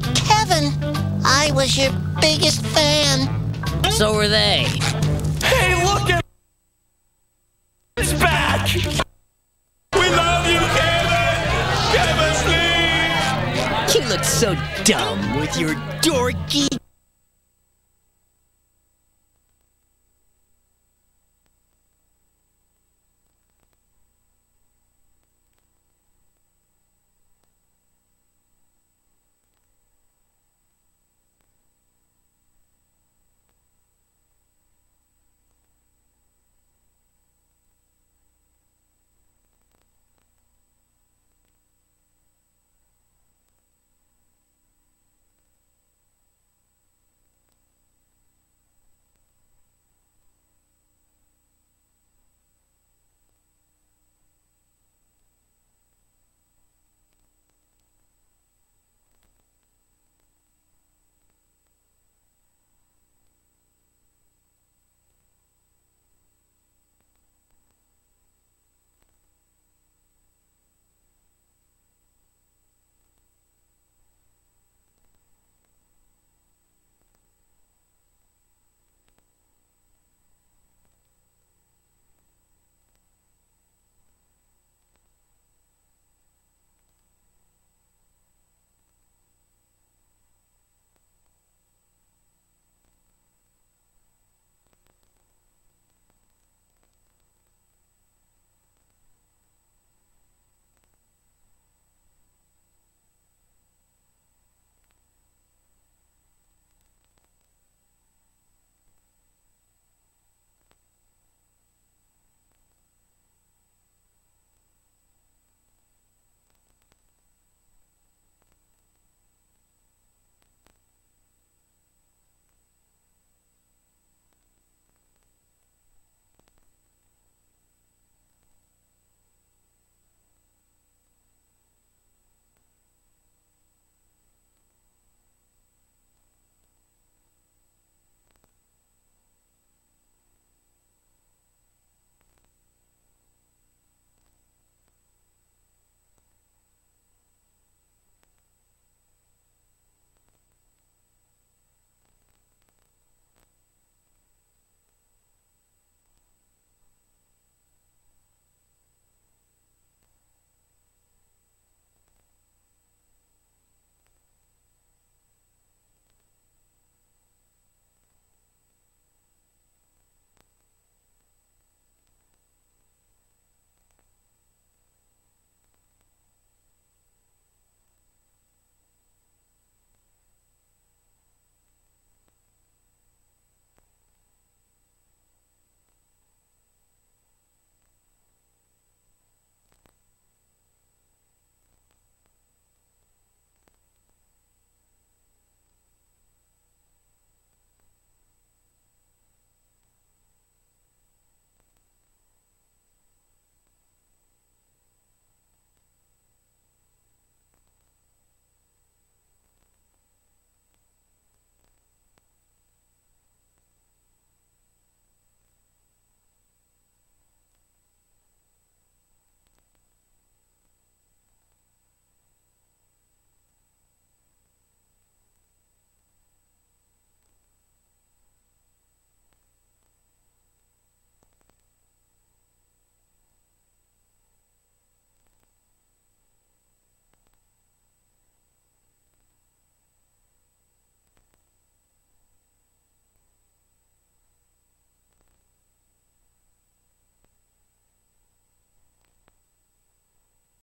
But Kevin, I was your biggest fan. So were they. Hey, look at it's back. We love you, Kevin. Kevin, please. You look so dumb with your dorky